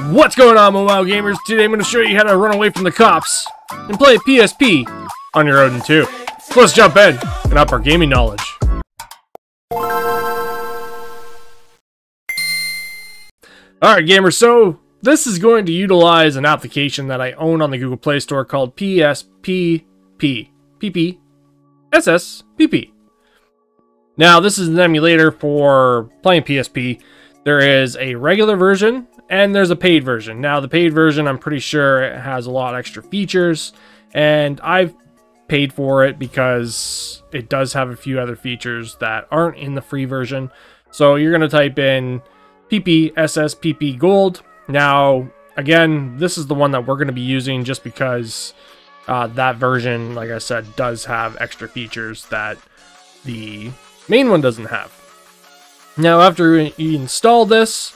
What's going on, mobile gamers? Today I'm going to show you how to run away from the cops and play PSP on your Odin 2. So let's jump in and up our gaming knowledge. Alright gamers, so this is going to utilize an application that I own on the Google Play Store called PSPP. PP. SSPP. Now, this is an emulator for playing PSP. There is a regular version and there's a paid version. Now, the paid version, I'm pretty sure it has a lot extra features, and I've paid for it because it does have a few other features that aren't in the free version. So you're going to type in PPSSPP Gold. Now, again, this is the one that we're going to be using just because uh, that version, like I said, does have extra features that the main one doesn't have. Now, after you install this,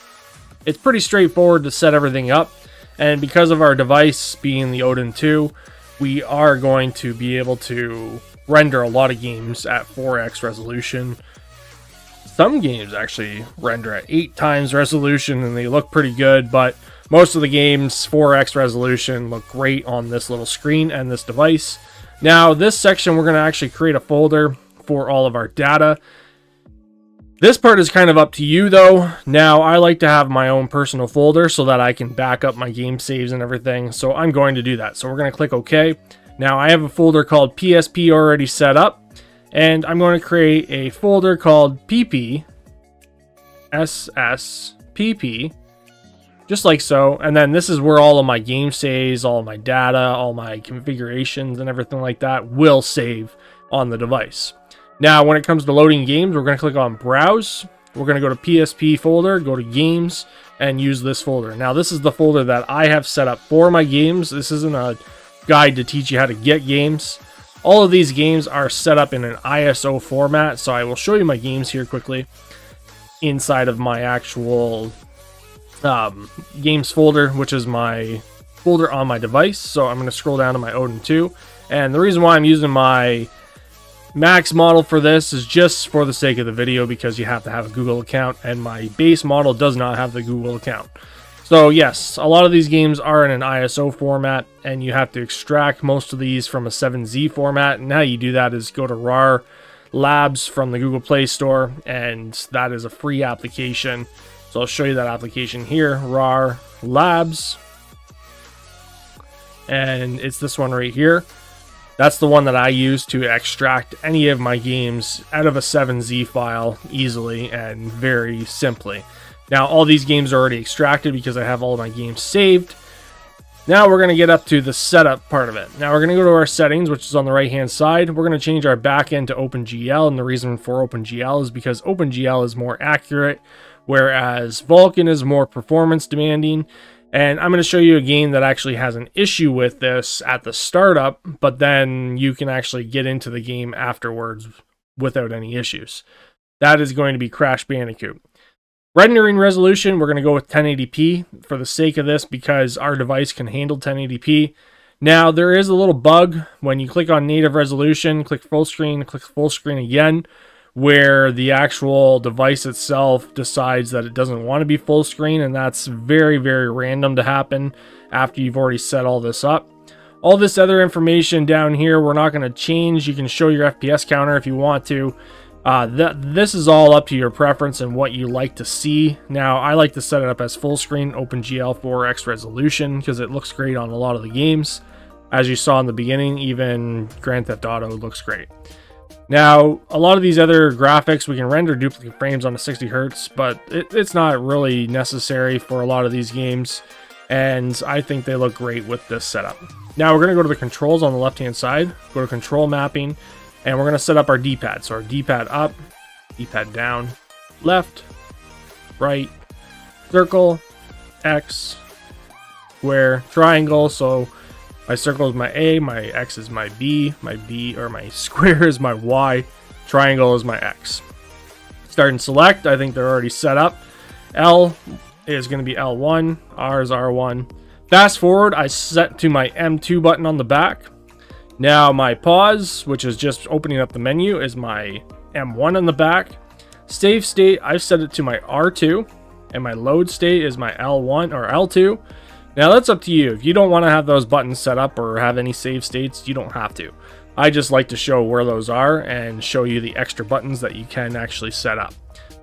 it's pretty straightforward to set everything up. And because of our device being the Odin 2, we are going to be able to render a lot of games at 4x resolution. Some games actually render at 8 times resolution and they look pretty good, but most of the games 4x resolution look great on this little screen and this device. Now, this section we're going to actually create a folder for all of our data this part is kind of up to you though. Now, I like to have my own personal folder so that I can back up my game saves and everything. So I'm going to do that. So we're going to click OK. Now I have a folder called PSP already set up. And I'm going to create a folder called PP SSPP just like so. And then this is where all of my game saves, all my data, all my configurations and everything like that will save on the device. Now, when it comes to loading games, we're going to click on Browse. We're going to go to PSP folder, go to Games, and use this folder. Now, this is the folder that I have set up for my games. This isn't a guide to teach you how to get games. All of these games are set up in an ISO format, so I will show you my games here quickly inside of my actual um, games folder, which is my folder on my device. So I'm going to scroll down to my Odin 2. And the reason why I'm using my Max model for this is just for the sake of the video because you have to have a Google account and my base model does not have the Google account. So yes, a lot of these games are in an ISO format and you have to extract most of these from a 7Z format. And how you do that is go to RAR Labs from the Google Play Store and that is a free application. So I'll show you that application here, RAR Labs. And it's this one right here. That's the one that I use to extract any of my games out of a 7Z file easily and very simply. Now, all these games are already extracted because I have all my games saved. Now we're going to get up to the setup part of it. Now we're going to go to our settings, which is on the right hand side. We're going to change our backend to OpenGL, and the reason for OpenGL is because OpenGL is more accurate, whereas Vulkan is more performance demanding. And I'm going to show you a game that actually has an issue with this at the startup, but then you can actually get into the game afterwards without any issues. That is going to be Crash Bandicoot. Rendering resolution, we're going to go with 1080p for the sake of this because our device can handle 1080p. Now, there is a little bug when you click on native resolution, click full screen, click full screen again where the actual device itself decides that it doesn't want to be full screen and that's very very random to happen after you've already set all this up. All this other information down here we're not going to change. You can show your fps counter if you want to. Uh, th this is all up to your preference and what you like to see. Now i like to set it up as full screen opengl 4x resolution because it looks great on a lot of the games. As you saw in the beginning even grand theft auto looks great now, a lot of these other graphics, we can render duplicate frames on a 60 hertz, but it, it's not really necessary for a lot of these games, and I think they look great with this setup. Now we're going to go to the controls on the left-hand side, go to control mapping, and we're going to set up our D-pad. So our D-pad up, D-pad down, left, right, circle, X, square, triangle, so my circle is my A, my X is my B, my B or my square is my Y, triangle is my X. Start and select, I think they're already set up. L is going to be L1, R is R1. Fast forward, I set to my M2 button on the back. Now my pause, which is just opening up the menu, is my M1 on the back. Save state, I've set it to my R2. and my load state is my L1 or L2. Now that's up to you. If you don't want to have those buttons set up or have any save states, you don't have to. I just like to show where those are and show you the extra buttons that you can actually set up.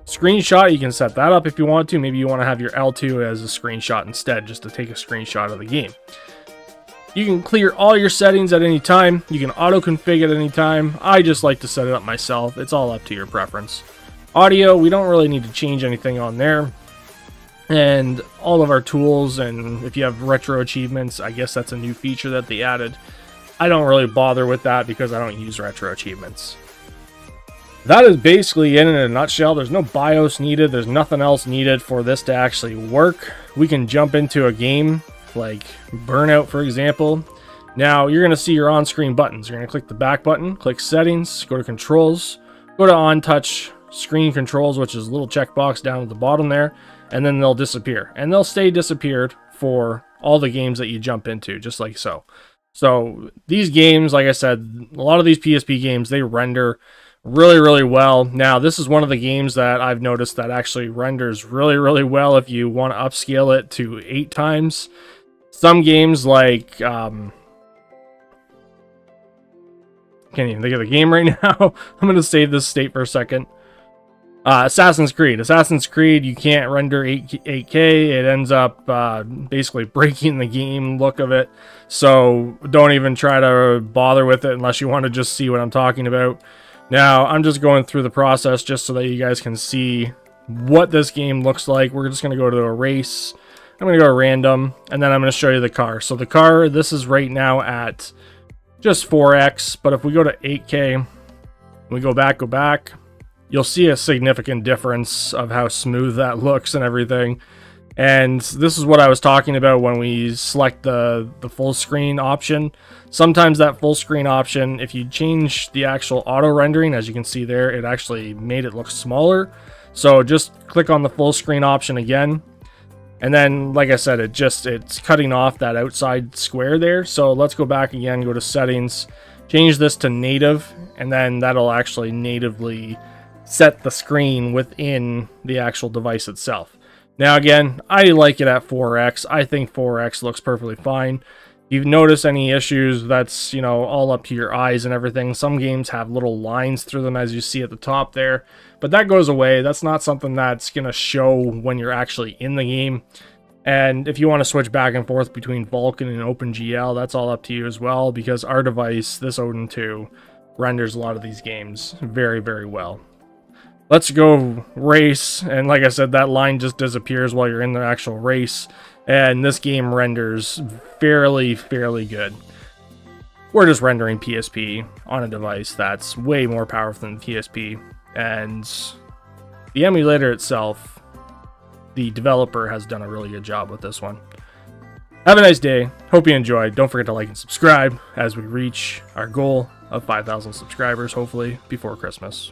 Screenshot, you can set that up if you want to. Maybe you want to have your L2 as a screenshot instead, just to take a screenshot of the game. You can clear all your settings at any time. You can auto config at any time. I just like to set it up myself. It's all up to your preference. Audio, we don't really need to change anything on there. And all of our tools, and if you have retro achievements, I guess that's a new feature that they added. I don't really bother with that because I don't use retro achievements. That is basically it in a nutshell. There's no BIOS needed. There's nothing else needed for this to actually work. We can jump into a game like Burnout, for example. Now, you're going to see your on-screen buttons. You're going to click the back button, click Settings, go to Controls, go to On-Touch Screen Controls, which is a little checkbox down at the bottom there, and then they'll disappear. And they'll stay disappeared for all the games that you jump into, just like so. So these games, like I said, a lot of these PSP games, they render really, really well. Now, this is one of the games that I've noticed that actually renders really, really well if you want to upscale it to eight times. Some games like... Um, can't even think of the game right now. I'm going to save this state for a second. Uh, Assassin's Creed. Assassin's Creed, you can't render 8, 8K. It ends up uh, basically breaking the game look of it. So don't even try to bother with it unless you want to just see what I'm talking about. Now, I'm just going through the process just so that you guys can see what this game looks like. We're just going to go to a race. I'm going to go random, and then I'm going to show you the car. So the car, this is right now at just 4x, but if we go to 8K, we go back, go back, you'll see a significant difference of how smooth that looks and everything. And this is what I was talking about when we select the, the full screen option. Sometimes that full screen option, if you change the actual auto rendering, as you can see there, it actually made it look smaller. So just click on the full screen option again. And then, like I said, it just, it's cutting off that outside square there. So let's go back again, go to settings, change this to native, and then that'll actually natively set the screen within the actual device itself. Now again, I like it at 4x. I think 4x looks perfectly fine. If you notice any issues, that's, you know, all up to your eyes and everything. Some games have little lines through them as you see at the top there. But that goes away. That's not something that's going to show when you're actually in the game. And if you want to switch back and forth between Vulkan and OpenGL, that's all up to you as well. Because our device, this Odin 2, renders a lot of these games very, very well let's go race. And like I said, that line just disappears while you're in the actual race. And this game renders fairly, fairly good. We're just rendering PSP on a device that's way more powerful than PSP. And the emulator itself, the developer has done a really good job with this one. Have a nice day. Hope you enjoyed. Don't forget to like and subscribe as we reach our goal of 5,000 subscribers, hopefully, before Christmas.